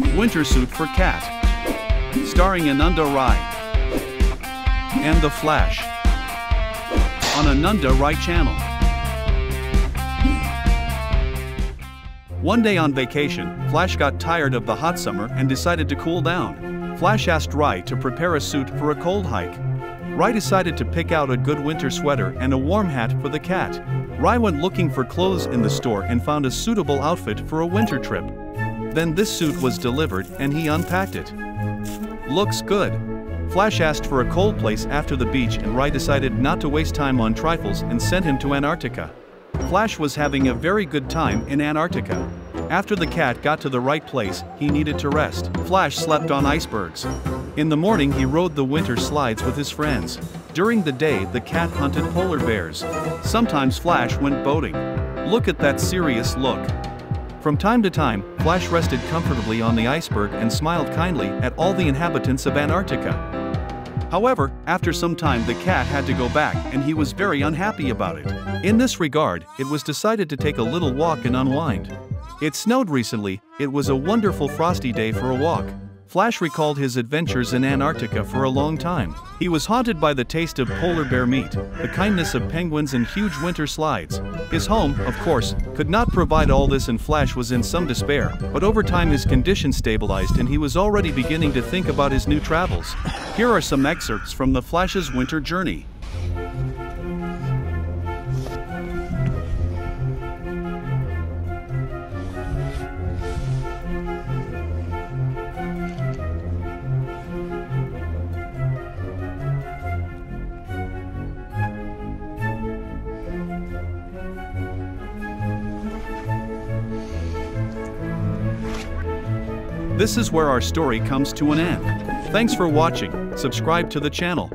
Winter Suit for Cat. Starring Ananda Rai. And The Flash. On Ananda Rai channel. One day on vacation, Flash got tired of the hot summer and decided to cool down. Flash asked Rai to prepare a suit for a cold hike. Rai decided to pick out a good winter sweater and a warm hat for the cat. Rai went looking for clothes in the store and found a suitable outfit for a winter trip. Then this suit was delivered and he unpacked it. Looks good. Flash asked for a cold place after the beach and Rai decided not to waste time on trifles and sent him to Antarctica. Flash was having a very good time in Antarctica. After the cat got to the right place, he needed to rest. Flash slept on icebergs. In the morning he rode the winter slides with his friends. During the day the cat hunted polar bears. Sometimes Flash went boating. Look at that serious look. From time to time, Flash rested comfortably on the iceberg and smiled kindly at all the inhabitants of Antarctica. However, after some time the cat had to go back and he was very unhappy about it. In this regard, it was decided to take a little walk and unwind. It snowed recently, it was a wonderful frosty day for a walk. Flash recalled his adventures in Antarctica for a long time. He was haunted by the taste of polar bear meat, the kindness of penguins and huge winter slides. His home, of course, could not provide all this and Flash was in some despair, but over time his condition stabilized and he was already beginning to think about his new travels. Here are some excerpts from the Flash's winter journey. This is where our story comes to an end. Thanks for watching, subscribe to the channel.